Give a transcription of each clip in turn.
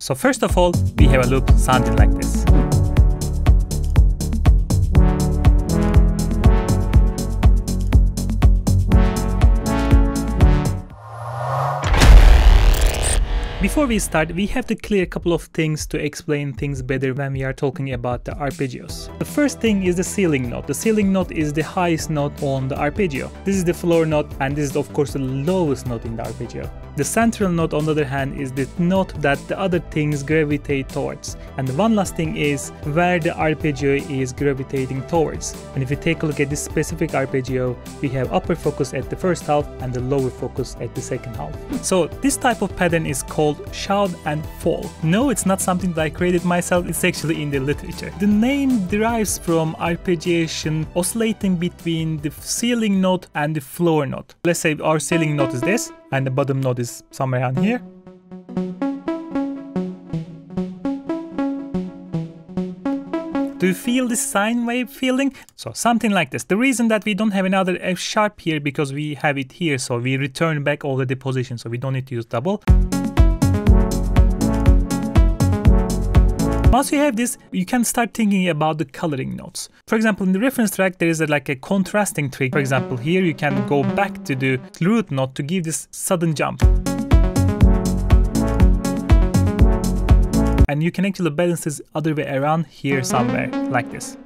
So first of all, we have a loop sounding like this. Before we start, we have to clear a couple of things to explain things better when we are talking about the arpeggios. The first thing is the ceiling note. The ceiling note is the highest note on the arpeggio. This is the floor note and this is of course the lowest note in the arpeggio. The central note on the other hand is the note that the other things gravitate towards. And one last thing is where the arpeggio is gravitating towards. And if you take a look at this specific arpeggio, we have upper focus at the first half and the lower focus at the second half. So this type of pattern is called shout and fall. No, it's not something that I created myself, it's actually in the literature. The name derives from arpeggiation oscillating between the ceiling note and the floor note. Let's say our ceiling note is this, and the bottom note is somewhere around here. Do you feel this sine wave feeling? So something like this. The reason that we don't have another F sharp here because we have it here so we return back all the deposition so we don't need to use double. Once you have this, you can start thinking about the coloring notes. For example, in the reference track, there is a, like a contrasting trick. For example, here you can go back to the root note to give this sudden jump. And you can actually balance this other way around here somewhere, like this.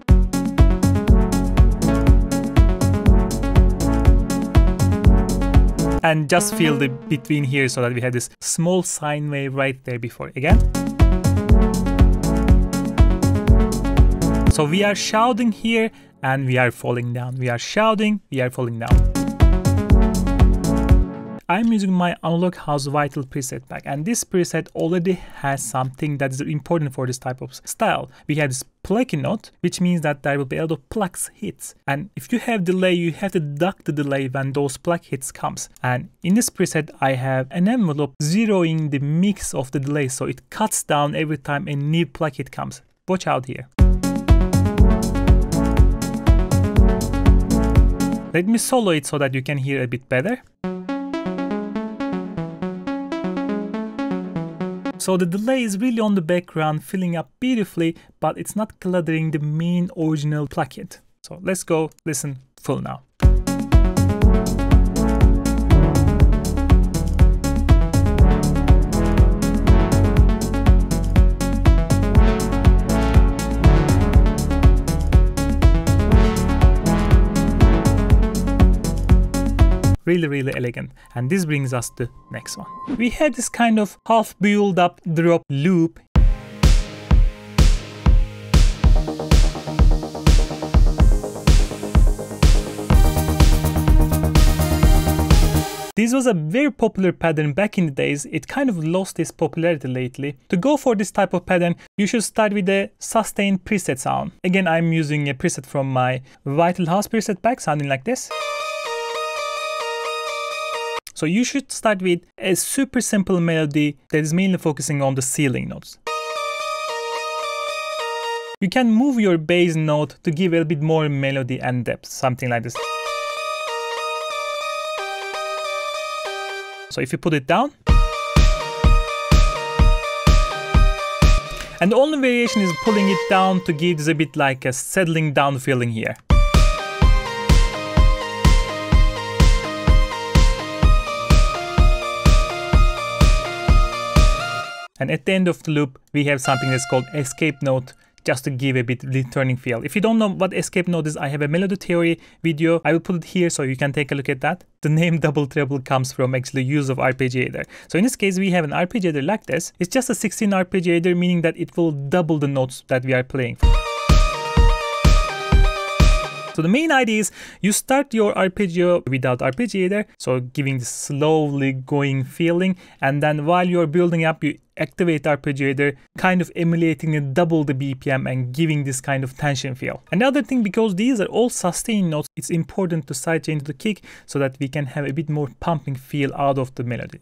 And just feel the between here so that we have this small sine wave right there before. Again. So we are shouting here and we are falling down. We are shouting, we are falling down. I'm using my Analog House Vital preset pack and this preset already has something that is important for this type of style. We have this plucking note, which means that there will be a lot of plucks hits. And if you have delay, you have to duck the delay when those pluck hits comes. And in this preset, I have an envelope zeroing the mix of the delay, so it cuts down every time a new pluck hit comes. Watch out here. Let me solo it so that you can hear a bit better. So the delay is really on the background filling up beautifully, but it's not cluttering the main original placket. So let's go listen full now. Really really elegant and this brings us to next one we have this kind of half build up drop loop This was a very popular pattern back in the days, it kind of lost its popularity lately. To go for this type of pattern, you should start with a sustained preset sound. Again, I'm using a preset from my Vital House preset pack, sounding like this. So you should start with a super simple melody that is mainly focusing on the ceiling notes. You can move your bass note to give a bit more melody and depth, something like this. So if you put it down, and the only variation is pulling it down to give this a bit like a settling down feeling here. And at the end of the loop, we have something that's called escape note just to give a bit returning feel. If you don't know what escape note is, I have a melody theory video. I will put it here so you can take a look at that. The name double treble comes from actually use of arpeggiator. So in this case, we have an arpeggiator like this. It's just a 16 arpeggiator, meaning that it will double the notes that we are playing. So the main idea is you start your arpeggio without arpeggiator, so giving slowly going feeling, and then while you're building up, you activate arpeggiator, kind of emulating a double the BPM and giving this kind of tension feel. Another thing, because these are all sustained notes, it's important to sidechain to the kick so that we can have a bit more pumping feel out of the melody.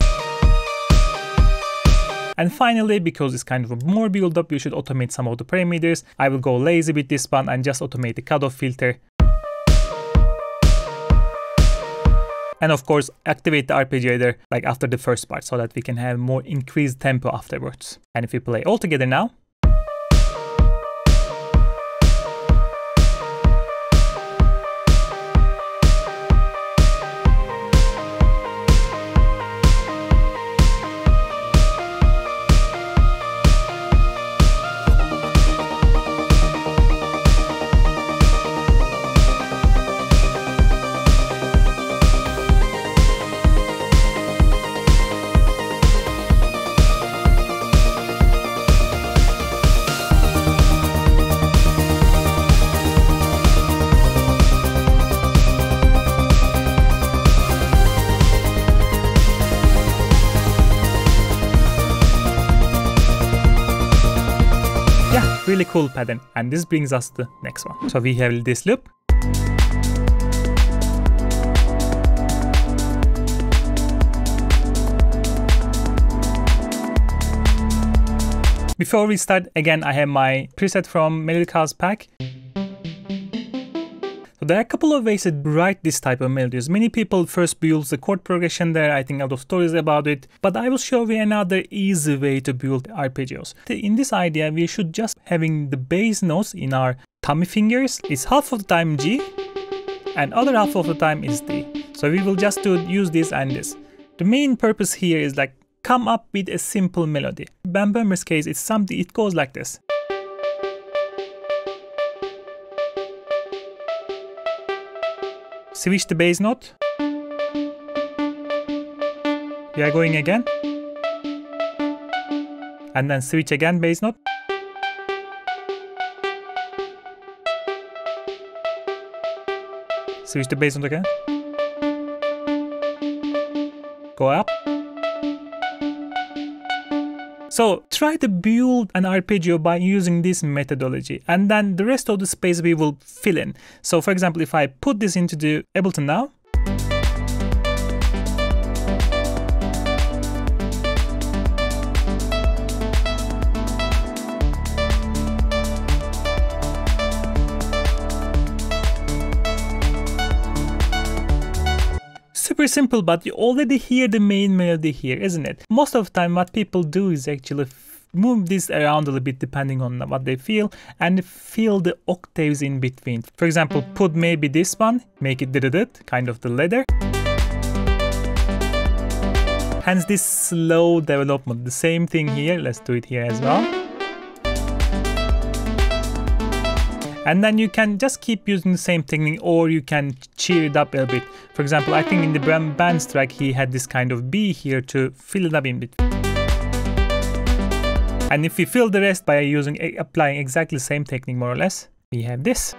And finally, because it's kind of a more build up, you should automate some of the parameters. I will go lazy with this one and just automate the cutoff filter And of course, activate the arpeggiator like after the first part so that we can have more increased tempo afterwards. And if we play all together now, cool pattern and this brings us to the next one. So we have this loop. Before we start, again, I have my preset from Melodic House pack. There are a couple of ways to write this type of melodies. Many people first build the chord progression there, I think lot of stories about it, but I will show you another easy way to build arpeggios. In this idea, we should just having the bass notes in our tummy fingers. It's half of the time G, and other half of the time is D. So we will just do use this and this. The main purpose here is like come up with a simple melody. Ben Böhmer's case, it's something, it goes like this. Switch the bass note. We are going again. And then switch again bass note. Switch the bass note again. Go up. So try to build an arpeggio by using this methodology and then the rest of the space we will fill in. So for example, if I put this into the Ableton now, super simple, but you already hear the main melody here, isn't it? Most of the time, what people do is actually move this around a little bit depending on what they feel and feel the octaves in between. For example, put maybe this one, make it did it, kind of the leather. Hence this slow development. The same thing here, let's do it here as well. And then you can just keep using the same technique or you can cheer it up a bit. For example, I think in the band's track he had this kind of B here to fill it up in bit. And if we fill the rest by using applying exactly the same technique more or less, we have this.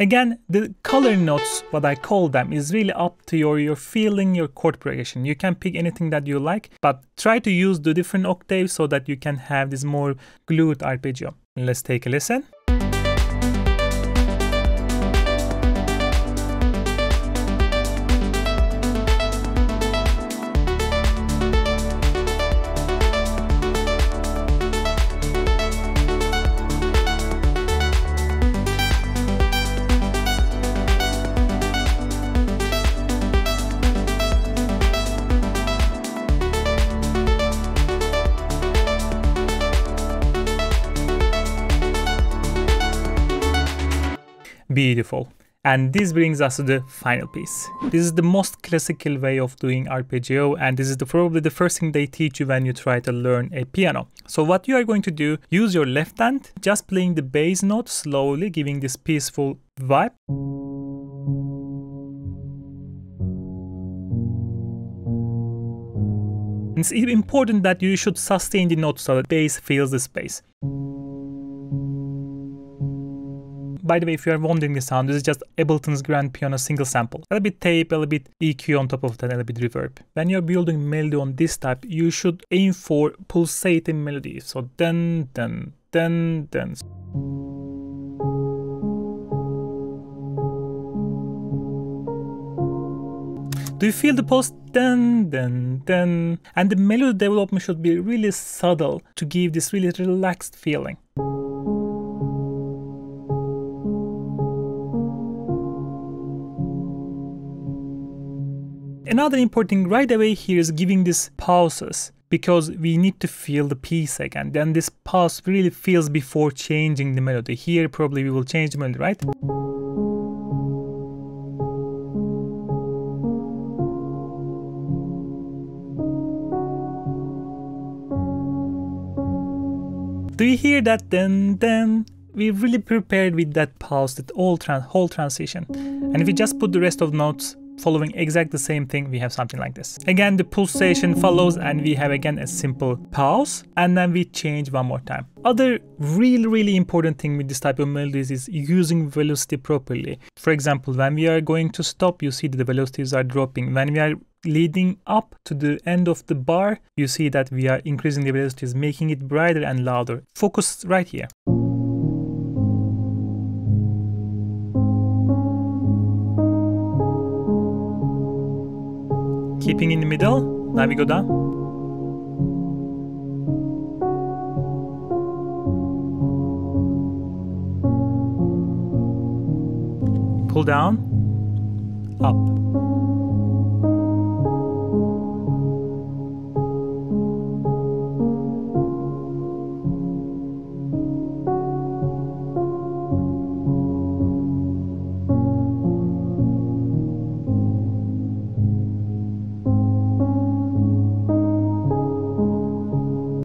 Again, the color notes, what I call them, is really up to your, your feeling, your chord progression. You can pick anything that you like, but try to use the different octaves so that you can have this more glued arpeggio. Let's take a listen. Beautiful. And this brings us to the final piece. This is the most classical way of doing arpeggio and this is the, probably the first thing they teach you when you try to learn a piano. So what you are going to do, use your left hand, just playing the bass note slowly, giving this peaceful vibe. It's important that you should sustain the note so the bass fills the space. By the way, if you are wondering the sound, this is just Ableton's Grand Piano single sample. A little bit tape, a little bit EQ on top of that, a little bit reverb. When you're building melody on this type, you should aim for pulsating melody. So then, then, then, then. Do you feel the pulse? Then, then, then. And the melody development should be really subtle to give this really relaxed feeling. Another important right away here is giving these pauses because we need to feel the piece again. Then this pause really feels before changing the melody. Here probably we will change the melody, right? Do you hear that then then? We really prepared with that pause, that whole, whole transition. And if we just put the rest of notes following exact the same thing, we have something like this. Again, the pulsation follows and we have again a simple pause and then we change one more time. Other really, really important thing with this type of melodies is using velocity properly. For example, when we are going to stop, you see that the velocities are dropping. When we are leading up to the end of the bar, you see that we are increasing the velocities, making it brighter and louder. Focus right here. Keeping in the middle, now we go down. Pull down, up.